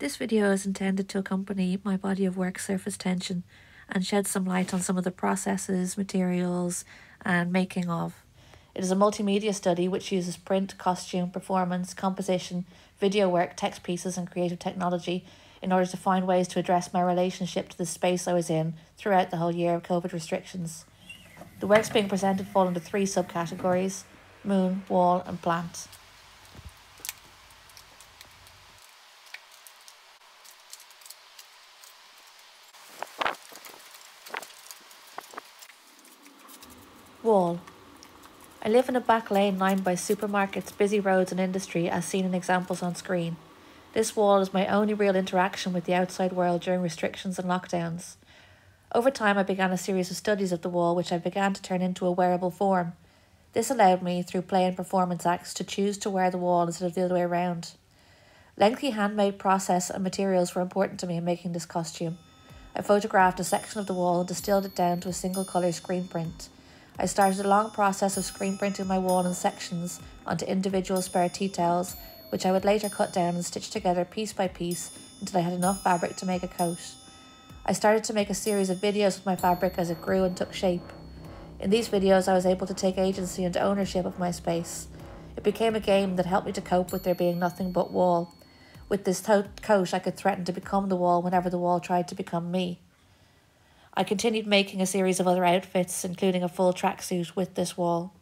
This video is intended to accompany my body of work surface tension and shed some light on some of the processes, materials, and making of. It is a multimedia study which uses print, costume, performance, composition, video work, text pieces, and creative technology in order to find ways to address my relationship to the space I was in throughout the whole year of COVID restrictions. The works being presented fall into three subcategories moon, wall, and plant. Wall. I live in a back lane lined by supermarkets, busy roads, and industry, as seen in examples on screen. This wall is my only real interaction with the outside world during restrictions and lockdowns. Over time, I began a series of studies of the wall, which I began to turn into a wearable form. This allowed me, through play and performance acts, to choose to wear the wall instead of the other way around. Lengthy handmade process and materials were important to me in making this costume. I photographed a section of the wall and distilled it down to a single colour screen print. I started a long process of screen printing my wall in sections onto individual spare tea towels, which I would later cut down and stitch together piece by piece until I had enough fabric to make a coat. I started to make a series of videos with my fabric as it grew and took shape. In these videos, I was able to take agency and ownership of my space. It became a game that helped me to cope with there being nothing but wall. With this coat, I could threaten to become the wall whenever the wall tried to become me. I continued making a series of other outfits, including a full tracksuit with this wall.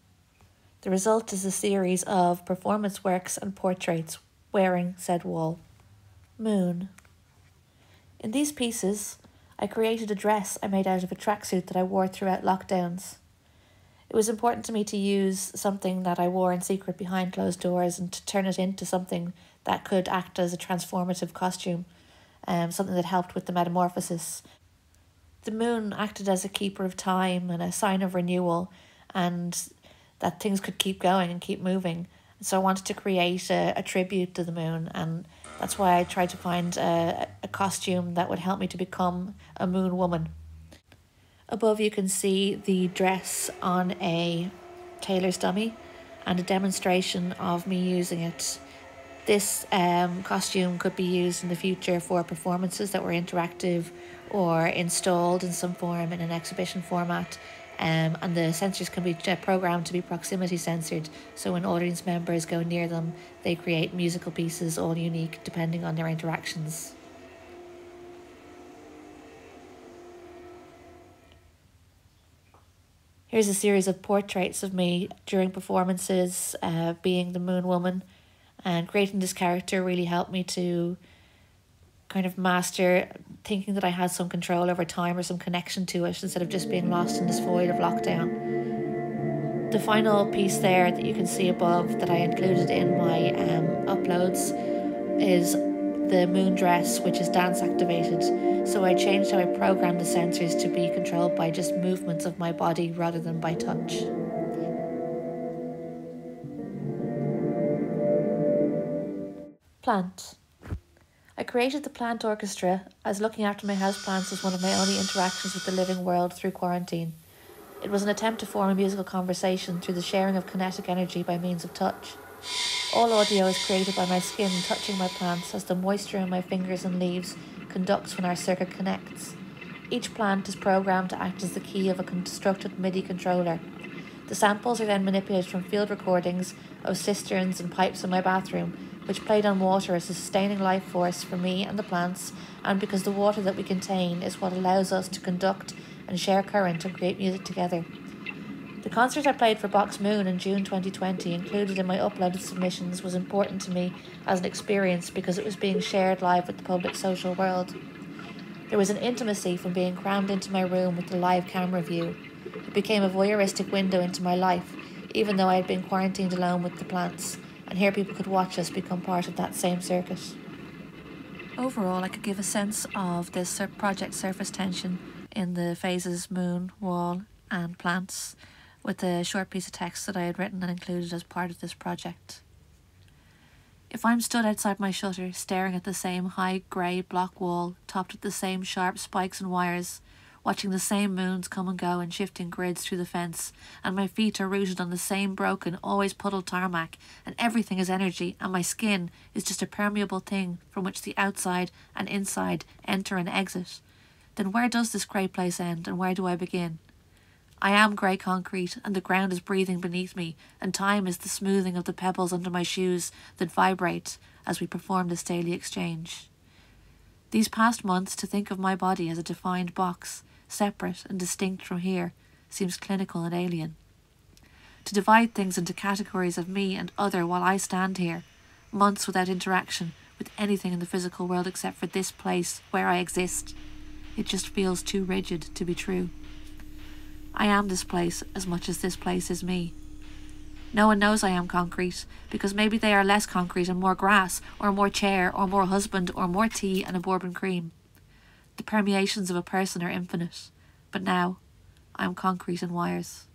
The result is a series of performance works and portraits wearing said wall. Moon. In these pieces, I created a dress I made out of a tracksuit that I wore throughout lockdowns. It was important to me to use something that I wore in secret behind closed doors and to turn it into something that could act as a transformative costume, um, something that helped with the metamorphosis. The moon acted as a keeper of time and a sign of renewal, and that things could keep going and keep moving. So I wanted to create a, a tribute to the moon and that's why I tried to find a, a costume that would help me to become a moon woman. Above you can see the dress on a tailor's dummy and a demonstration of me using it. This um, costume could be used in the future for performances that were interactive or installed in some form in an exhibition format um, and the sensors can be uh, programmed to be proximity sensored. So when audience members go near them, they create musical pieces, all unique depending on their interactions. Here's a series of portraits of me during performances, uh, being the Moon Woman, and creating this character really helped me to kind of master thinking that I had some control over time or some connection to it instead of just being lost in this void of lockdown. The final piece there that you can see above that I included in my um, uploads is the moon dress, which is dance activated. So I changed how I programmed the sensors to be controlled by just movements of my body rather than by touch. Plant. I created the plant orchestra as looking after my houseplants was one of my only interactions with the living world through quarantine. It was an attempt to form a musical conversation through the sharing of kinetic energy by means of touch. All audio is created by my skin touching my plants as the moisture in my fingers and leaves conducts when our circuit connects. Each plant is programmed to act as the key of a constructed MIDI controller. The samples are then manipulated from field recordings of cisterns and pipes in my bathroom which played on water as a sustaining life force for me and the plants, and because the water that we contain is what allows us to conduct and share current and create music together. The concert I played for Box Moon in June 2020, included in my uploaded submissions, was important to me as an experience because it was being shared live with the public social world. There was an intimacy from being crammed into my room with the live camera view. It became a voyeuristic window into my life, even though I had been quarantined alone with the plants and here people could watch us become part of that same circuit. Overall, I could give a sense of this project surface tension in the phases moon, wall, and plants with the short piece of text that I had written and included as part of this project. If I'm stood outside my shutter, staring at the same high grey block wall, topped with the same sharp spikes and wires, watching the same moons come and go in shifting grids through the fence, and my feet are rooted on the same broken, always puddled tarmac, and everything is energy, and my skin is just a permeable thing from which the outside and inside enter and exit, then where does this grey place end, and where do I begin? I am grey concrete, and the ground is breathing beneath me, and time is the smoothing of the pebbles under my shoes that vibrate as we perform this daily exchange. These past months, to think of my body as a defined box, separate and distinct from here, seems clinical and alien. To divide things into categories of me and other while I stand here, months without interaction with anything in the physical world except for this place where I exist, it just feels too rigid to be true. I am this place as much as this place is me. No one knows I am concrete, because maybe they are less concrete and more grass, or more chair, or more husband, or more tea and a bourbon cream. The permeations of a person are infinite, but now I am concrete and wires.